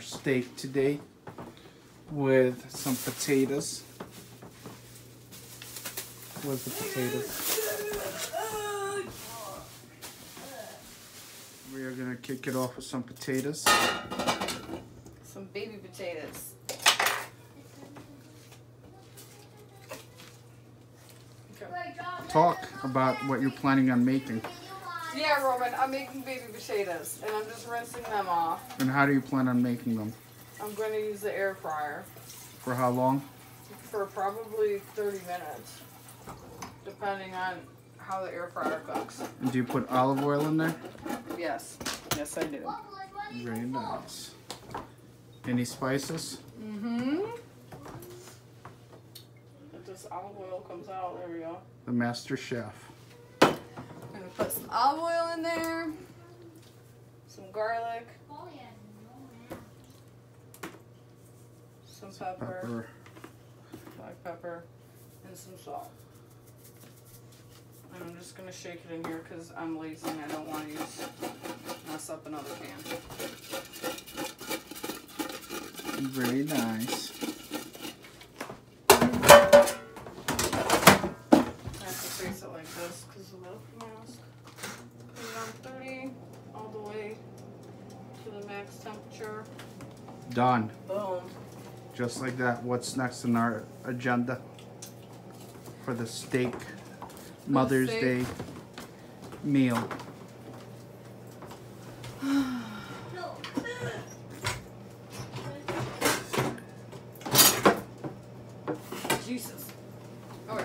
steak today with some potatoes. Where's the potatoes? We are gonna kick it off with some potatoes. Some baby potatoes. Talk about what you're planning on making Yeah, Roman, I'm making baby potatoes and I'm just rinsing them off. and how do you plan on making them. I'm going to use the air fryer For how long? for probably 30 minutes, depending on how the air fryer cooks. And do you put olive oil in there? Yes, yes, I do. Very nice. Any spices? Mm-hmm. If this olive oil comes out, there we go. The master chef. Put some olive oil in there, some garlic, some pepper, Pepper. black pepper, and some salt. And I'm just gonna shake it in here because I'm lazy and I don't want to use mess up another pan. Very nice. I face it like this because of the mask. Put it on 30 all the way to the max temperature. Done. Boom. Just like that. What's next on our agenda for the steak Mother's steak. Day meal? Jesus. Okay.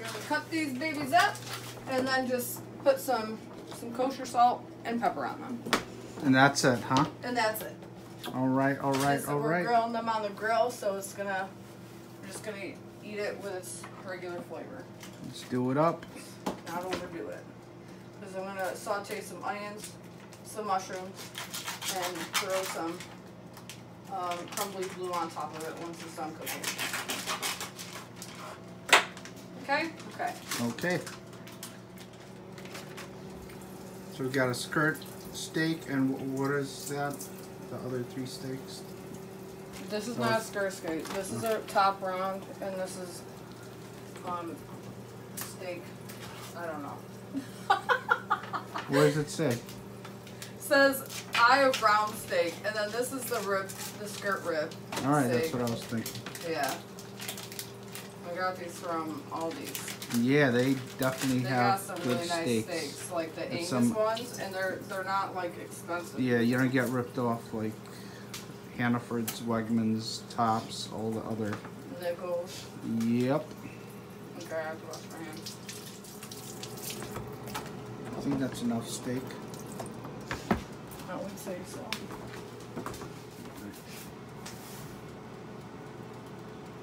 Gonna cut these babies up and then just put some some kosher salt and pepper on them. And that's it, huh? And that's it. All right, all right, so all we're right. grilling them on the grill, so it's gonna we're just gonna eat it with its regular flavor. Let's do it up. Not overdo it. Because I'm gonna saute some onions, some mushrooms, and throw some um, crumbly blue on top of it once it's done cooking. Okay? Okay. Okay. So we've got a skirt steak, and what is that? The other three steaks? This is Oh. not a skirt skate. This is a top round, and this is um, steak. I don't know. What does it say? says eye of round steak, and then this is the rib, the skirt rib. All right, that's what I was thinking. Yeah. I got these from Aldi's. Yeah, they definitely They have some good really nice steaks. steaks, like the Angus some- ones, and they're they're not like expensive. Yeah, you don't get ripped off like Hannaford's, Wegmans, Tops, all the other. Nichols. Yep. Okay, I have to wash my hands. I think that's enough steak. I would say so.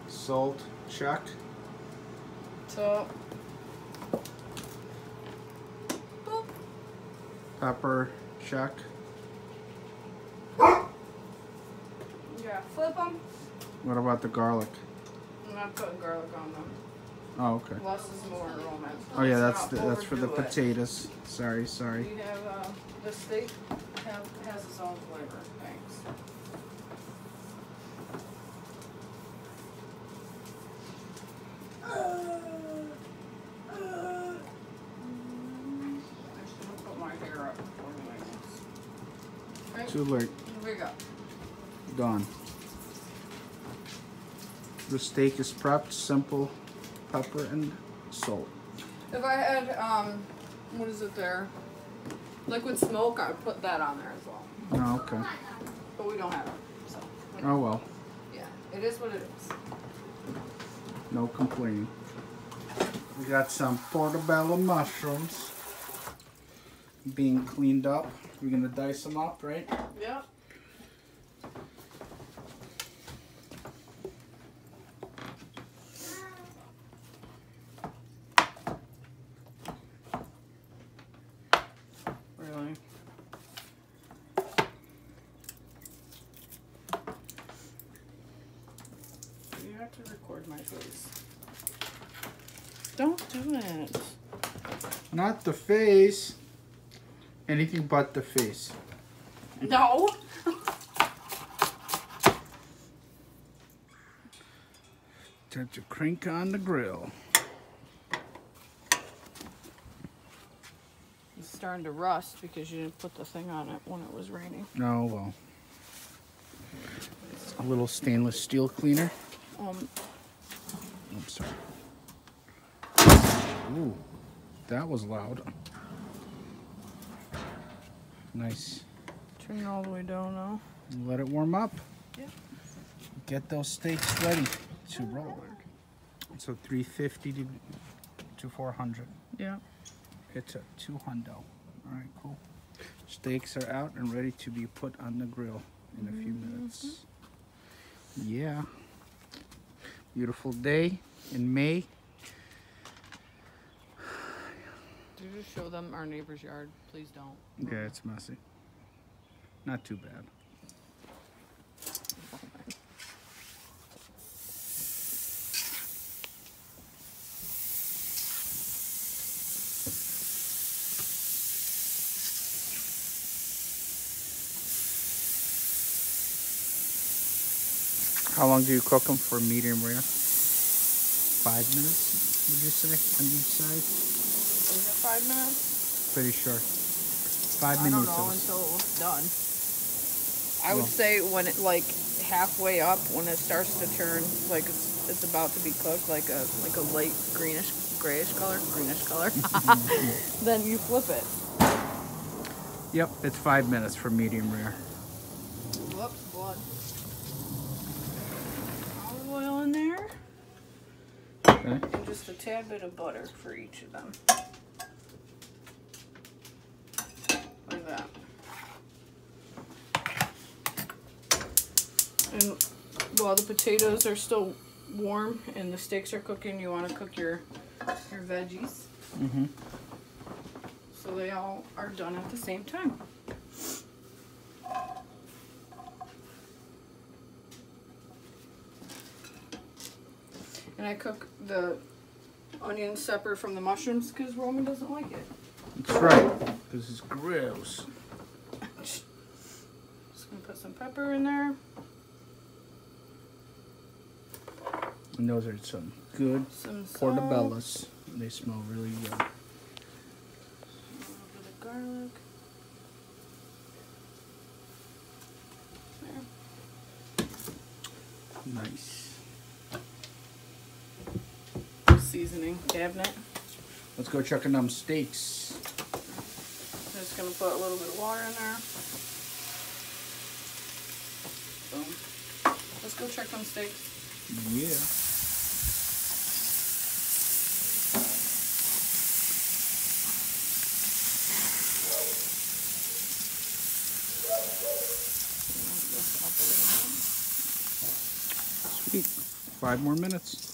Salt, check. So. Boop. Pepper, check. Yeah, flip them. What about the garlic? I'm not putting garlic on them. Oh, okay. Less is more, Roman. Oh yeah, that's the, that's for the it. potatoes. Sorry, sorry. We have uh, the steak have, has its own flavor. Thanks. I should have put my hair up before doing this. Okay, Too late. here we go. Done. The steak is prepped. Simple pepper and salt. If I had, um, what is it there? Liquid smoke, I would put that on there as well. Oh, okay. But we don't have it, so. Oh well. Yeah, it is what it is. No complaining. We got some portobello mushrooms being cleaned up. We're gonna dice them up, right? Yep. Really? You have to record my face. Don't do it. Not the face. Anything but the face. No. Time to crank on the grill. It's starting to rust because you didn't put the thing on it when it was raining. Oh well. A little stainless steel cleaner. Um, I'm sorry. Ooh, that was loud. Nice. turn it all the way down now. Let it warm up. Yeah. Get those steaks ready to roll. So 350 to, to 400. Yeah. It's a two hundo. All right, cool. Steaks are out and ready to be put on the grill in a few mm-hmm. minutes. Yeah. Beautiful day in May. Did you just show them our neighbor's yard? Please don't. Yeah, it's messy. Not too bad. How long do you cook them for medium rare? Five minutes, would you say, on each side? Five minutes? Pretty sure. Five I don't minutes. know until it's done. I would say when it like halfway up, when it starts to turn like it's, it's about to be cooked, like a like a light greenish, grayish color, greenish color, then you flip it. Yep, it's five minutes for medium rare. Whoops, blood. Olive oil in there, Okay. and just a tad bit of butter for each of them. Like that. And while the potatoes are still warm and the steaks are cooking, you want to cook your your veggies Mm-hmm. so they all are done at the same time. And I cook the onions separate from the mushrooms because Roman doesn't like it. That's right. This is gross. Just gonna put some pepper in there, And those are some good some portobellos. They smell really good. a little bit of garlic. There. Nice. Seasoning cabinet. Let's go check on them steaks. Just gonna put a little bit of water in there. Boom. Let's go check them steaks. Yeah. Sweet. Five more minutes.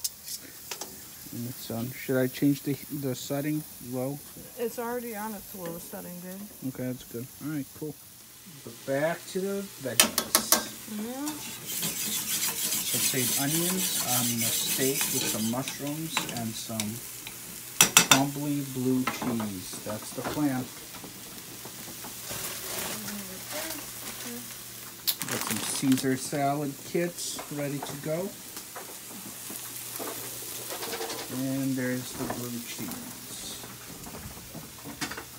And it's on. Should I change the the setting low? It's already on its low setting, babe. Okay, that's good. All right, cool. But back to the veggies. Yeah. Sauteed onions um, on the steak with some mushrooms and some crumbly blue cheese. That's the plan. Got some Caesar salad kits ready to go. And there's the blue cheese.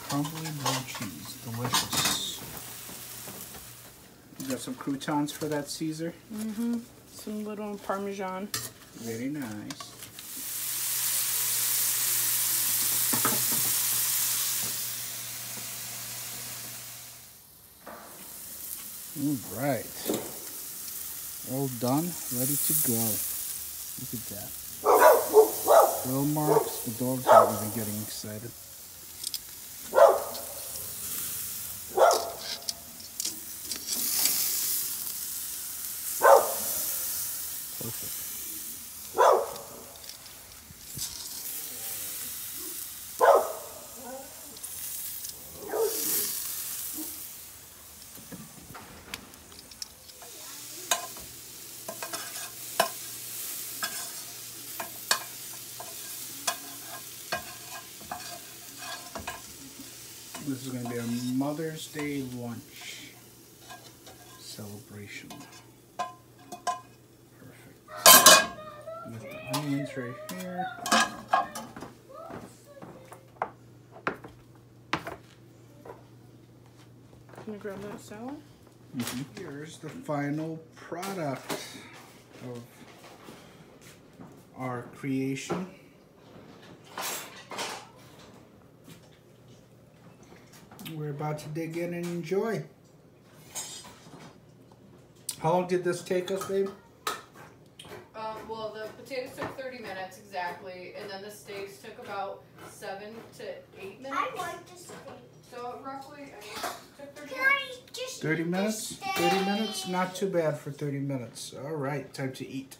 Crumbly blue cheese. Delicious. You got some croutons for that Caesar? Mm-hmm. Some little parmesan. Very nice. All right. All done, ready to go. Look at that. Grill marks, the dogs aren't even getting excited. Perfect. This is gonna be our Mother's Day lunch celebration. Perfect. Got the onions right here. Can you grab that salad? Mm-hmm. Here's the final product of our creation. We're about to dig in and enjoy. How long did this take us, babe? Um, well, the potatoes took 30 minutes exactly, and then the steaks took about seven to eight minutes. I want to stay. So roughly, I mean, took 30 Can minutes. I just 30 minutes? 30 minutes? Not too bad for 30 minutes. All right, time to eat.